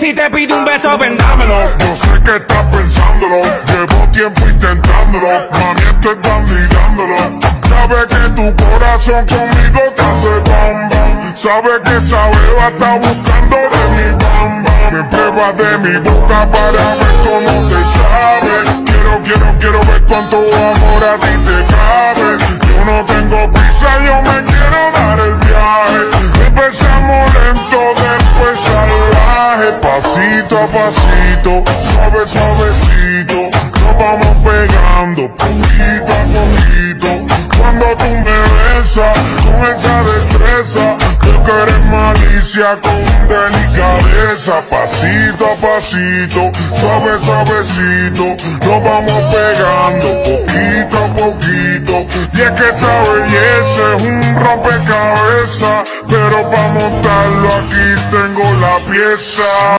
Si te pide un beso, vendámelo. Yo sé que estás pensándolo, llevo tiempo intentándolo, mami estoy validándolo. Sabe que tu corazón conmigo te hace bam bam, sabe que esa beba está buscando de mi bam. Me prueba de mi boca para ver cómo te sabe. Quiero, quiero, quiero ver cuánto amor a ti te cabe. Pasito a pasito, suave, suavecito. Nos vamos pegando poquito a poquito. Cuando tú me besas con esa destreza, yo que eres malicia con delicadeza. Pasito a pasito, suave, suavecito. Nos vamos pegando poquito a poquito. Y es que esa belleza es un rompecabezas, pero para montarlo aquí tengo la pieza.